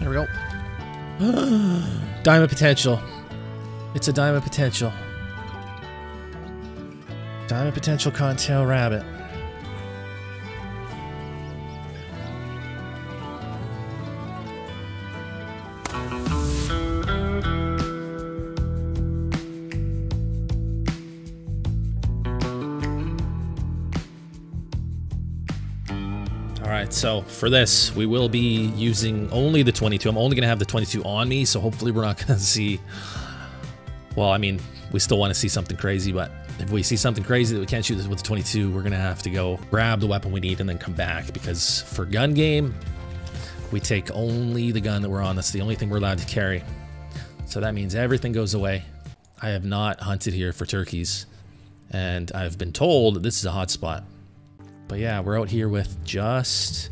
There we go. diamond potential. It's a diamond potential. Diamond potential cottontail rabbit. Right, so for this, we will be using only the 22. I'm only going to have the 22 on me, so hopefully we're not going to see... Well, I mean, we still want to see something crazy, but if we see something crazy that we can't shoot with the 22, we're going to have to go grab the weapon we need and then come back, because for gun game, we take only the gun that we're on. That's the only thing we're allowed to carry. So that means everything goes away. I have not hunted here for turkeys, and I've been told this is a hot spot. But yeah, we're out here with just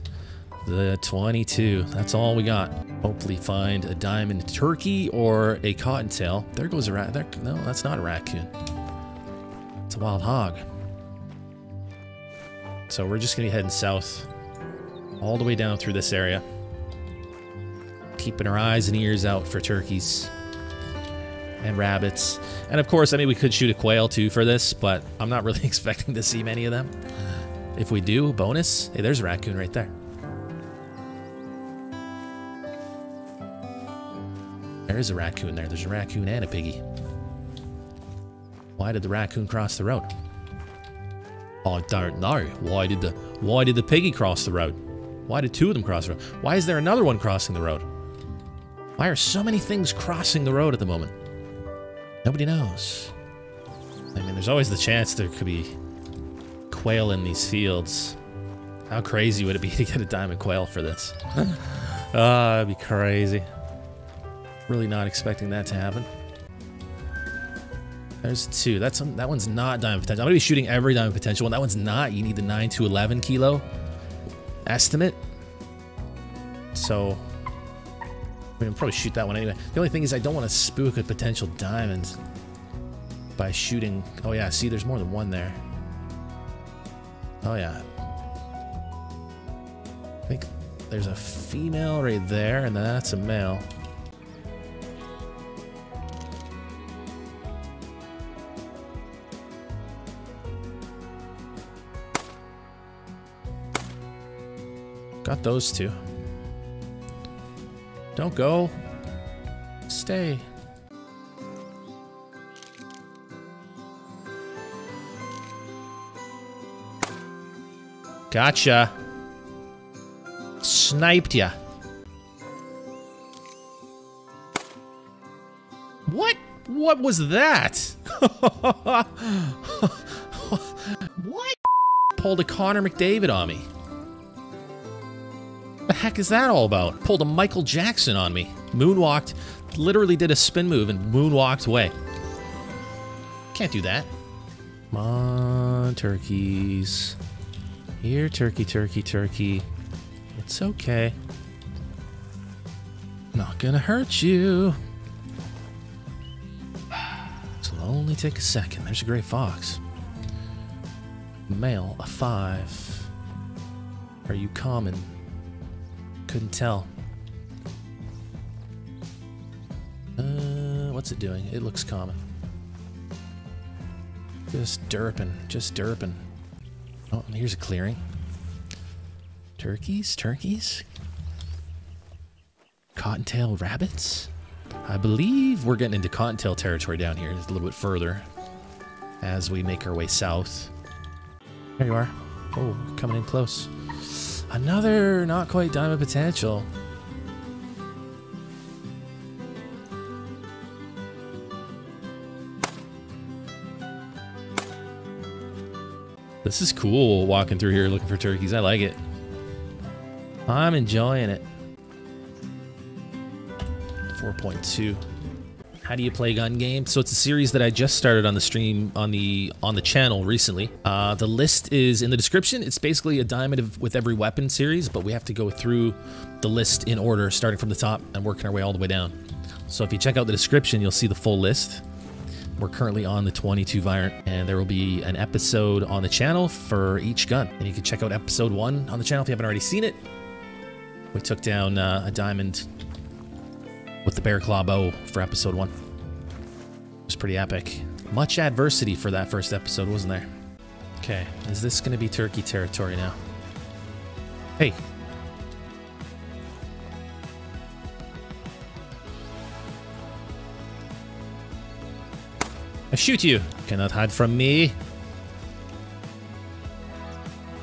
the 22. That's all we got. Hopefully find a diamond turkey or a cottontail. There goes a rat. There, no, that's not a raccoon. It's a wild hog. So we're just gonna be heading south all the way down through this area. Keeping our eyes and ears out for turkeys and rabbits. And of course, I mean, we could shoot a quail too for this, but I'm not really expecting to see many of them. If we do, bonus. Hey, there's a raccoon right there. There is a raccoon there. There's a raccoon and a piggy. Why did the raccoon cross the road? I don't know. Why did the why did the piggy cross the road? Why did two of them cross the road? Why is there another one crossing the road? Why are so many things crossing the road at the moment? Nobody knows. I mean, there's always the chance there could be quail in these fields. How crazy would it be to get a diamond quail for this? Ah, that'd be crazy. Really not expecting that to happen. There's two. That's that one's not diamond potential. I'm gonna be shooting every diamond potential one. That one's not. You need the 9 to 11 kilo estimate. So, I mean, I'll probably shoot that one anyway. The only thing is I don't want to spook a potential diamond by shooting. Oh yeah, see, there's more than one there. Oh yeah. I think there's a female right there, and that's a male. Got those two. Don't go. Stay. Gotcha. Sniped ya. What? What was that? what? Pulled a Connor McDavid on me. The heck is that all about? Pulled a Michael Jackson on me. Moonwalked, literally did a spin move and moonwalked away. Can't do that. Come on, turkeys. Here, turkey, turkey, turkey. It's okay. Not gonna hurt you. It'll only take a second. There's a gray fox. Male, a five. Are you common? Couldn't tell. Uh, what's it doing? It looks common. Just derping, just derping. Oh, and here's a clearing. Turkeys, turkeys. Cottontail rabbits. I believe we're getting into cottontail territory down here, a little bit further, as we make our way south. There you are. Oh, coming in close. Another not quite diamond potential. This is cool walking through here looking for turkeys. I like it. I'm enjoying it. 4.2. How do you play gun game? So it's a series that I just started on the stream on the on the channel recently. Uh, the list is in the description. It's basically a diamond of, with every weapon series, but we have to go through the list in order, starting from the top and working our way all the way down. So if you check out the description, you'll see the full list. We're currently on the 22 Virant, and there will be an episode on the channel for each gun. And you can check out episode one on the channel if you haven't already seen it. We took down uh, a diamond with the Bearclaw bow for episode one. It was pretty epic. Much adversity for that first episode, wasn't there? Okay, is this going to be turkey territory now? Hey. I shoot you. Cannot hide from me.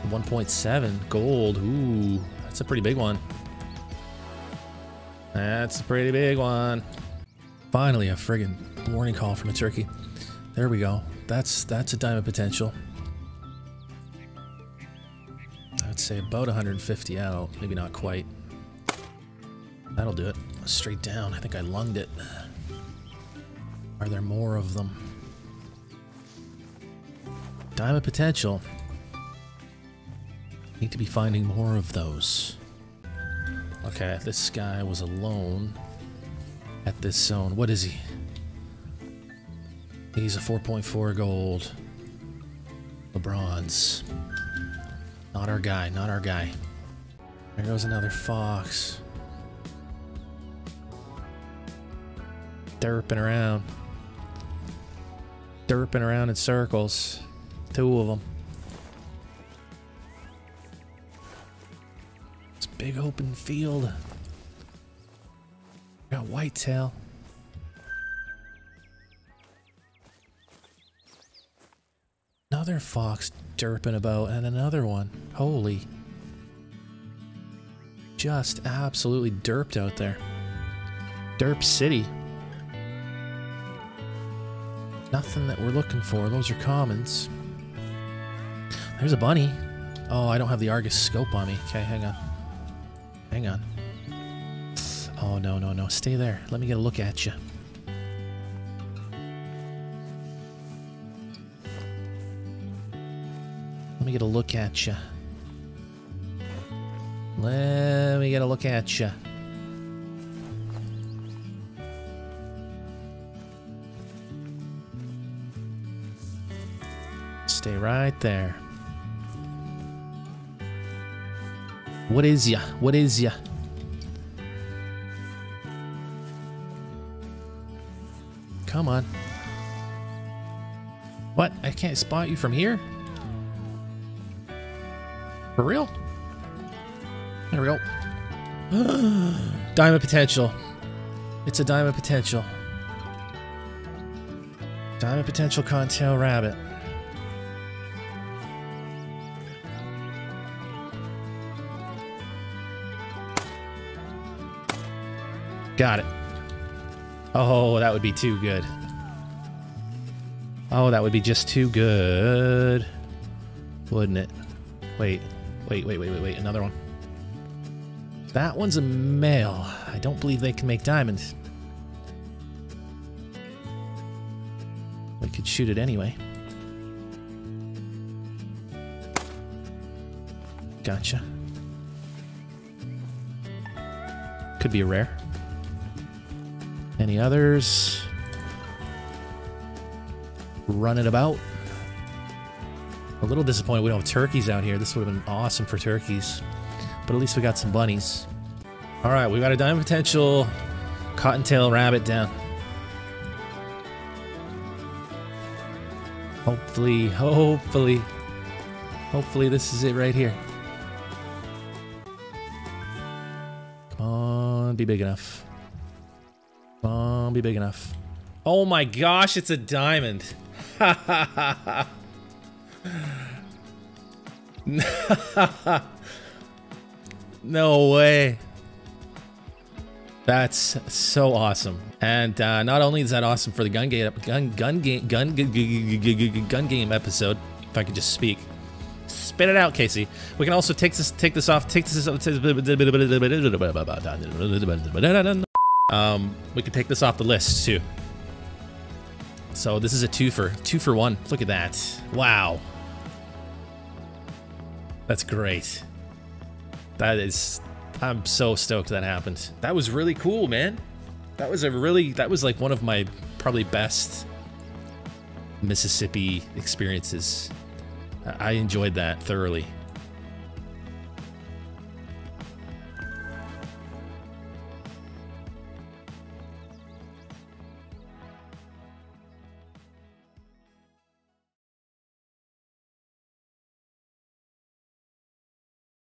1.7 gold. Ooh, that's a pretty big one. That's a pretty big one. Finally, a friggin' warning call from a turkey. There we go. That's that's a diamond potential. I'd say about 150 out. Maybe not quite. That'll do it. Straight down. I think I lunged it. Are there more of them? Diamond potential. Need to be finding more of those. Okay, this guy was alone at this zone. What is he? He's a 4.4 gold. A bronze. Not our guy, not our guy. There goes another fox. Derping around. Derping around in circles. Two of them. It's big open field. Got whitetail. Another fox derping about and another one. Holy. Just absolutely derped out there. Derp City. Nothing that we're looking for. Those are commons. There's a bunny. Oh, I don't have the Argus scope on me. Okay, hang on. Hang on. Oh, no, no, no. Stay there. Let me get a look at you. Let me get a look at you. Let me get a look at you. Stay right there. What is ya? What is ya? Come on. What? I can't spot you from here? For real? We go. diamond potential. It's a diamond potential. Diamond potential cottontail rabbit. Got it. Oh, that would be too good. Oh, that would be just too good. Wouldn't it? Wait, wait, wait, wait, wait, wait. Another one. That one's a male. I don't believe they can make diamonds. We could shoot it anyway. Gotcha. Could be a rare. Any others? Running about. A little disappointed we don't have turkeys out here. This would have been awesome for turkeys. But at least we got some bunnies. Alright, we got a diamond potential cottontail rabbit down. Hopefully, hopefully, hopefully this is it right here. Come on, be big enough. On, be big enough. Oh my gosh, it's a diamond. no way. That's so awesome. And uh, not only is that awesome for the gun game, gun gun game, gun gun game episode, if I could just speak, spit it out, Casey. We can also take this take this off. Take this. Um, we can take this off the list too. So this is a two for two for one. Look at that! Wow, that's great. That is I'm so stoked that happened. That was really cool, man. That was a really, that was like one of my probably best Mississippi experiences. I enjoyed that thoroughly.